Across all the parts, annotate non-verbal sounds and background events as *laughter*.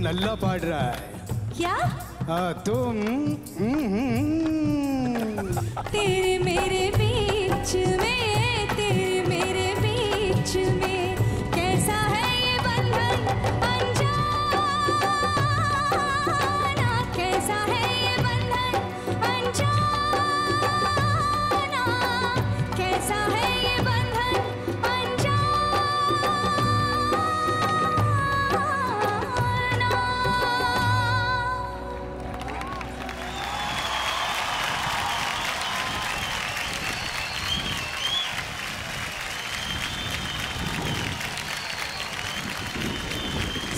नल्ला पाड़ रहा है। क्या? आ, तुम हम्म, हम्म, तेरे मेरे बीच में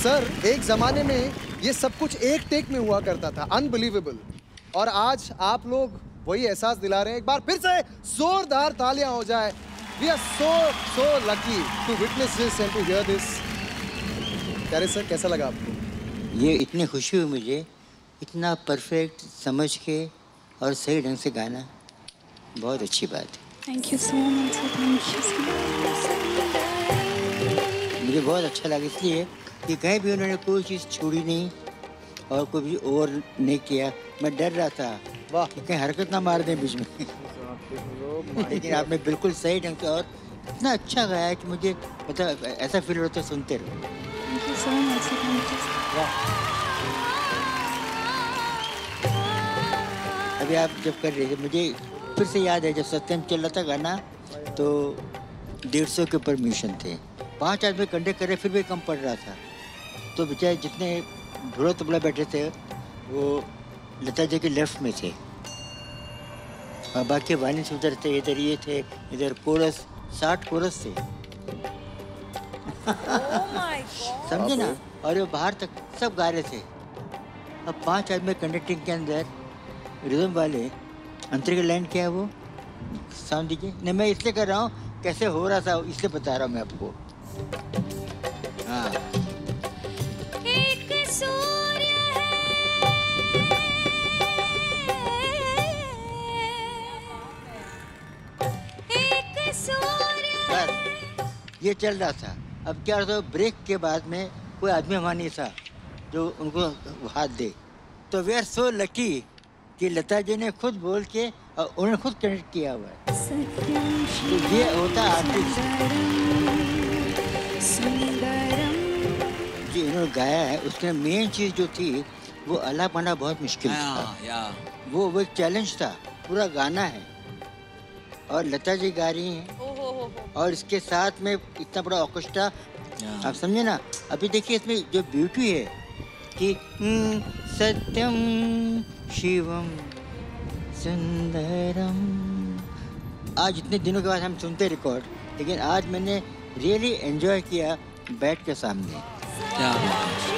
सर एक जमाने में ये सब कुछ एक टेक में हुआ करता था अनबिलीवेबल और आज आप लोग वही एहसास दिला रहे हैं एक बार फिर से जोरदार तालियाँ हो जाए। We are so so lucky to witness this and to hear this कह रहे सर कैसा लगा आपको? ये इतनी खुशी हुई मुझे इतना परफेक्ट समझ के और सही ढंग से गाना। बहुत अच्छी बात है। Thank you so much thank you so मुझे बहुत अच्छा लगा इसलिए कि कहीं भी उन्होंने कोई चीज़ छोड़ी नहीं और कोई भी ओवर नहीं किया। मैं डर रहा था। वाह। कहीं हरकत ना मार दें बीच में। *laughs* लेकिन आपने बिल्कुल सही ढंग से और इतना अच्छा गाया है कि मुझे मतलब ऐसा फील होता है सुनते रहो। Thank you so much thank you अभी आप जब कर रहे थे मुझे फिर से याद है जब सत्यम चल रहा था गाना तो डेढ़ सौ के ऊपर म्यूशन थे। पाँच आदमी कंडक्ट कर रहे फिर भी कम पड़ रहा था। तो बेचारे जितने ढोला तबला बैठे थे वो लता जी के लेफ़्ट में थे। और बाकी वायलिन उधर थे इधर ये थे इधर कोरस साठ कोरस थे। *laughs* समझे ना? और वो बाहर तक सब गा रहे थे। अब पाँच आदमी कंडक्टिंग के अंदर रिदम वाले अंतर की लाइन क्या है वो साउंड दीजिए नहीं मैं इसलिए कर रहा हूँ कैसे हो रहा था इसलिए बता रहा हूँ मैं आपको। बस ये चल रहा था। अब क्या होता ब्रेक के बाद में कोई आदमी वहाँ नहीं था जो उनको हाथ दे। तो वे आर सो लकी कि लता जी ने खुद बोल के और उन्होंने खुद कनेक्ट किया हुआ है। तो ये होता है आर्टिस्ट सुंदरम। जो इन्होंने गाया है। उसके मेन चीज़ जो थी वो अला पाना बहुत मुश्किल था। हाँ, या। वो वो एक चैलेंज था। पूरा गाना है। और लता जी गा रही हैं। और इसके साथ में इतना बड़ा ऑर्केस्ट्रा आप समझे ना? अभी देखिए इसमें जो ब्यूटी है कि हम्म, सत्यम शिवम सुंदरम। आज इतने दिनों के बाद हम सुनते रिकॉर्ड लेकिन आज मैंने रियली एंजॉय किया बैठ के सामने। क्या बात है।